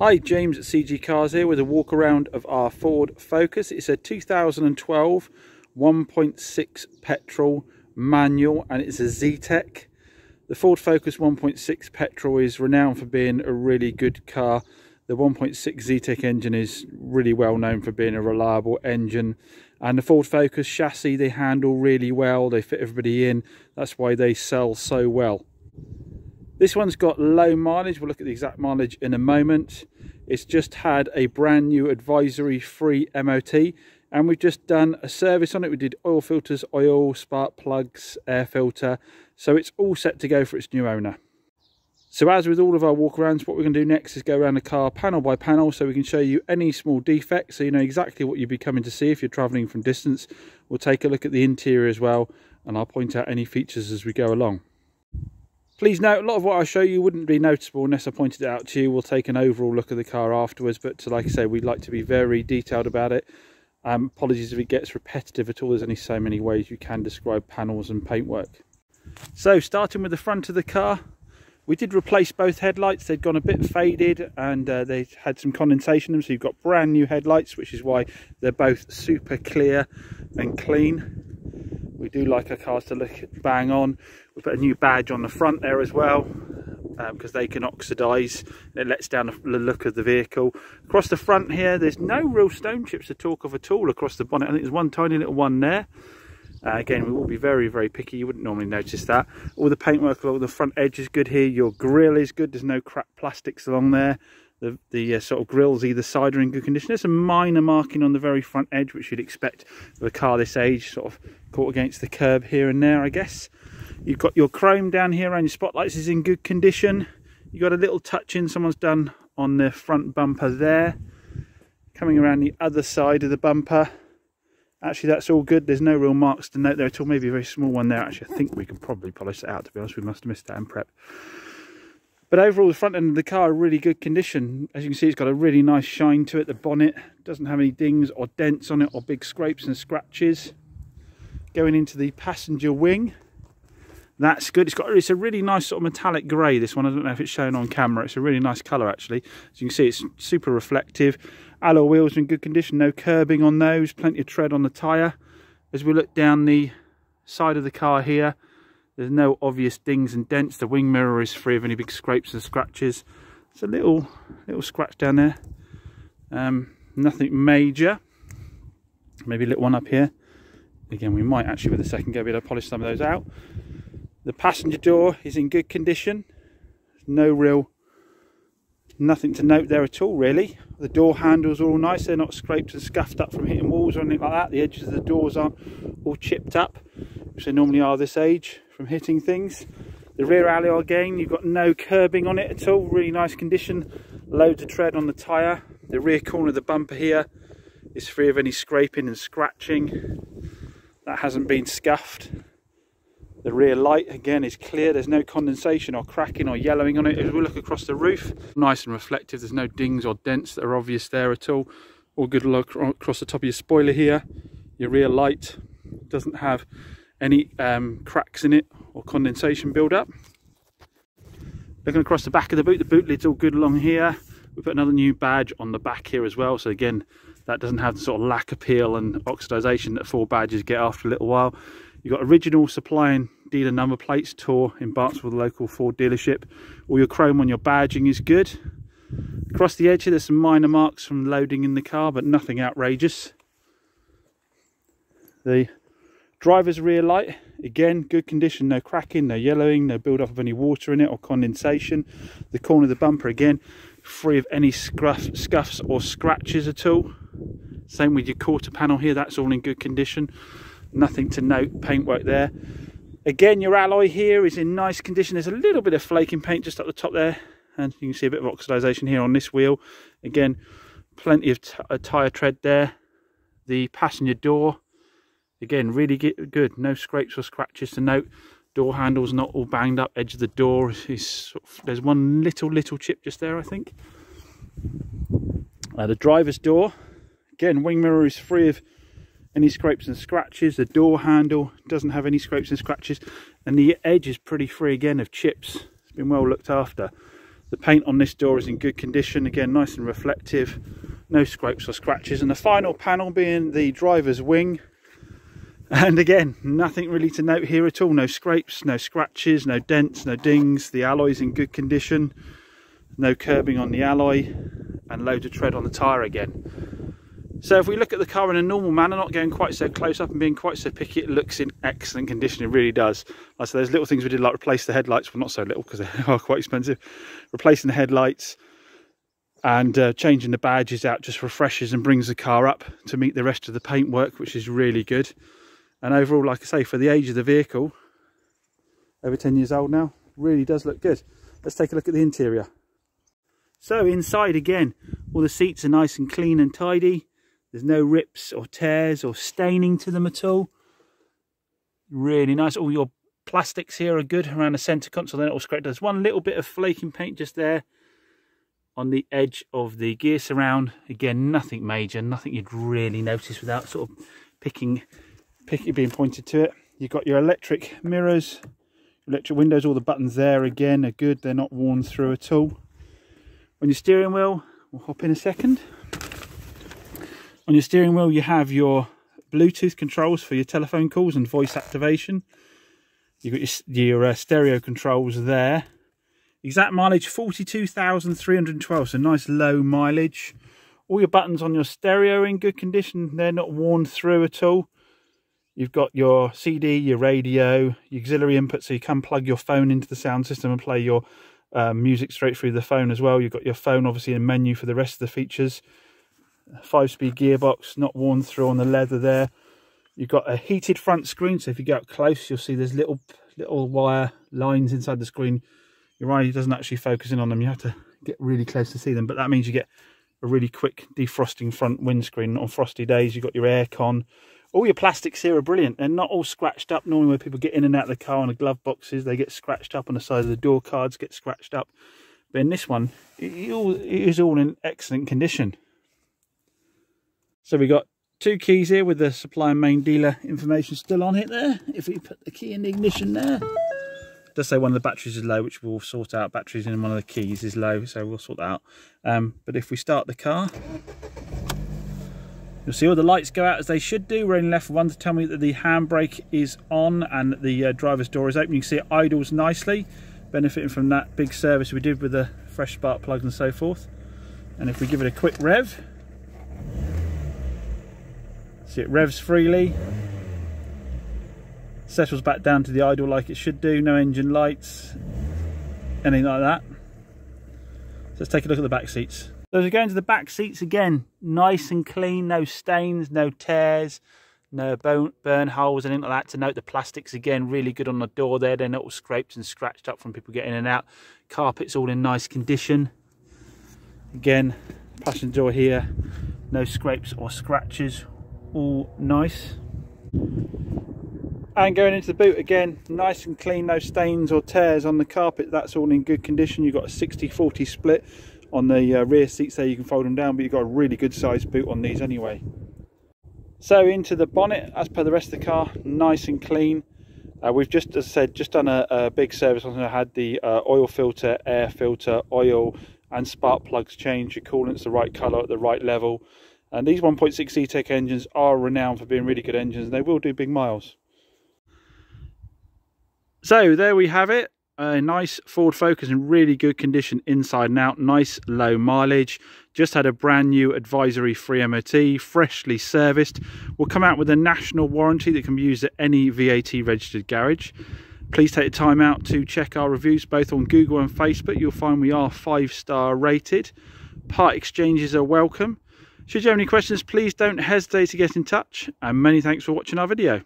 Hi, James at CG Cars here with a walk around of our Ford Focus. It's a 2012 1.6 petrol manual and it's a Zetec. The Ford Focus 1.6 petrol is renowned for being a really good car. The 1.6 Zetec engine is really well known for being a reliable engine and the Ford Focus chassis they handle really well, they fit everybody in, that's why they sell so well. This one's got low mileage. We'll look at the exact mileage in a moment. It's just had a brand new advisory free MOT and we've just done a service on it. We did oil filters, oil, spark plugs, air filter. So it's all set to go for its new owner. So as with all of our walkarounds, what we're going to do next is go around the car panel by panel so we can show you any small defects so you know exactly what you'd be coming to see if you're travelling from distance. We'll take a look at the interior as well and I'll point out any features as we go along. Please note, a lot of what I show you wouldn't be noticeable unless I pointed it out to you. We'll take an overall look at the car afterwards, but like I say, we'd like to be very detailed about it. Um, apologies if it gets repetitive at all. There's only so many ways you can describe panels and paintwork. So starting with the front of the car, we did replace both headlights. They'd gone a bit faded and uh, they had some condensation in them. So you've got brand new headlights, which is why they're both super clear and clean. We do like our cars to look bang on. We put a new badge on the front there as well because um, they can oxidise. It lets down the look of the vehicle. Across the front here, there's no real stone chips to talk of at all across the bonnet. I think there's one tiny little one there. Uh, again, we will be very, very picky. You wouldn't normally notice that. All the paintwork along the front edge is good here. Your grille is good. There's no cracked plastics along there the, the uh, sort of grills either side are in good condition. There's a minor marking on the very front edge, which you'd expect of a car this age, sort of caught against the curb here and there, I guess. You've got your chrome down here and your spotlights is in good condition. You've got a little touch in someone's done on the front bumper there. Coming around the other side of the bumper. Actually, that's all good. There's no real marks to note there at all. Maybe a very small one there. Actually, I think we can probably polish it out, to be honest. We must have missed that in prep. But overall, the front end of the car, really good condition. As you can see, it's got a really nice shine to it. The bonnet doesn't have any dings or dents on it or big scrapes and scratches. Going into the passenger wing, that's good. It's got it's a really nice sort of metallic grey, this one. I don't know if it's shown on camera. It's a really nice colour, actually. As you can see, it's super reflective. Alloy wheels in good condition. No curbing on those. Plenty of tread on the tyre. As we look down the side of the car here, there's no obvious dings and dents. The wing mirror is free of any big scrapes and scratches. It's a little little scratch down there. Um, nothing major. Maybe a little one up here. Again, we might actually with a second go be able to polish some of those out. The passenger door is in good condition. No real, nothing to note there at all really. The door handles are all nice. They're not scraped and scuffed up from hitting walls or anything like that. The edges of the doors aren't all chipped up, which they normally are this age from hitting things. The rear alloy again, you've got no curbing on it at all, really nice condition. Loads of tread on the tyre. The rear corner of the bumper here is free of any scraping and scratching. That hasn't been scuffed. The rear light again is clear, there's no condensation or cracking or yellowing on it. As we look across the roof, nice and reflective, there's no dings or dents that are obvious there at all. All good look across the top of your spoiler here. Your rear light doesn't have any um, cracks in it or condensation build up. Looking across the back of the boot, the boot lid's all good along here. We put another new badge on the back here as well. So again, that doesn't have the sort of lacquer peel and oxidization that Ford badges get after a little while. You've got original supply and dealer number plates, tour in Bartsville, the local Ford dealership. All your chrome on your badging is good. Across the edge here, there's some minor marks from loading in the car, but nothing outrageous. The Driver's rear light, again, good condition, no cracking, no yellowing, no build up of any water in it or condensation. The corner of the bumper, again, free of any scruff, scuffs or scratches at all. Same with your quarter panel here, that's all in good condition. Nothing to note, paintwork there. Again, your alloy here is in nice condition. There's a little bit of flaking paint just up the top there. And you can see a bit of oxidization here on this wheel. Again, plenty of tyre tread there. The passenger door, Again, really good. No scrapes or scratches to note. Door handle's not all banged up. Edge of the door is sort of, there's one little little chip just there, I think. Uh, the driver's door, again, wing mirror is free of any scrapes and scratches. The door handle doesn't have any scrapes and scratches, and the edge is pretty free again of chips. It's been well looked after. The paint on this door is in good condition, again nice and reflective, no scrapes or scratches. And the final panel being the driver's wing. And again, nothing really to note here at all. No scrapes, no scratches, no dents, no dings. The alloy's in good condition. No curbing on the alloy and loads of tread on the tyre again. So if we look at the car in a normal manner, not going quite so close up and being quite so picky, it looks in excellent condition. It really does. Like so there's little things we did like replace the headlights. Well, not so little because they are quite expensive. Replacing the headlights and uh, changing the badges out just refreshes and brings the car up to meet the rest of the paintwork, which is really good. And overall, like I say, for the age of the vehicle, over 10 years old now, really does look good. Let's take a look at the interior. So inside again, all the seats are nice and clean and tidy. There's no rips or tears or staining to them at all. Really nice. All your plastics here are good around the centre console. Then it all scraped. There's one little bit of flaking paint just there on the edge of the gear surround. Again, nothing major, nothing you'd really notice without sort of picking, picking being pointed to it. You've got your electric mirrors, electric windows, all the buttons there again are good. They're not worn through at all. On your steering wheel, we'll hop in a second. On your steering wheel, you have your Bluetooth controls for your telephone calls and voice activation. You've got your, your uh, stereo controls there. Exact mileage 42,312, so nice low mileage. All your buttons on your stereo in good condition, they're not worn through at all. You've got your CD, your radio, your auxiliary input, so you can plug your phone into the sound system and play your um, music straight through the phone as well. You've got your phone, obviously, a menu for the rest of the features. Five speed gearbox, not worn through on the leather there. You've got a heated front screen, so if you go up close, you'll see there's little little wire lines inside the screen. Your eye doesn't actually focus in on them. You have to get really close to see them, but that means you get a really quick defrosting front windscreen. On frosty days, you've got your aircon, all your plastics here are brilliant. They're not all scratched up. Normally when people get in and out of the car on the glove boxes, they get scratched up on the side of the door cards, get scratched up. But in this one, it is all in excellent condition. So we got two keys here with the supply and main dealer information still on it there. If we put the key in the ignition there. It does say one of the batteries is low, which we'll sort out. Batteries in one of the keys is low, so we'll sort that out. Um, but if we start the car, You'll see all the lights go out as they should do. We're only left one to tell me that the handbrake is on and the uh, driver's door is open. You can see it idles nicely, benefiting from that big service we did with the fresh spark plugs and so forth. And if we give it a quick rev, see it revs freely, settles back down to the idle like it should do, no engine lights, anything like that. So let's take a look at the back seats. So as we go into the back seats again, nice and clean, no stains, no tears, no bone, burn holes, anything like that. To note the plastics again, really good on the door there. They're not all scraped and scratched up from people getting in and out. Carpet's all in nice condition. Again, passenger door here, no scrapes or scratches, all nice. And going into the boot again, nice and clean, no stains or tears on the carpet. That's all in good condition. You've got a 60-40 split on the uh, rear seats there you can fold them down but you've got a really good sized boot on these anyway. So into the bonnet as per the rest of the car nice and clean. Uh, we've just as I said just done a, a big service on I had the uh, oil filter air filter oil and spark plugs changed. Your coolant's the right color at the right level. And these 1.6 Zetec engines are renowned for being really good engines and they will do big miles. So there we have it a nice Ford Focus in really good condition inside and out, nice low mileage. Just had a brand new advisory free MOT, freshly serviced. Will come out with a national warranty that can be used at any VAT registered garage. Please take the time out to check our reviews both on Google and Facebook. You'll find we are five star rated. Part exchanges are welcome. Should you have any questions, please don't hesitate to get in touch. And many thanks for watching our video.